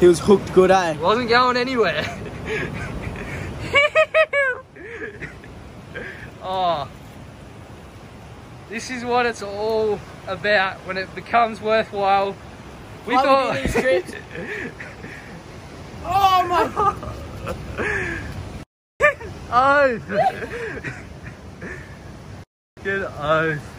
He was hooked good, eh? Wasn't going anywhere. oh. This is what it's all about when it becomes worthwhile. We thought. Oh my! oh. Good oath.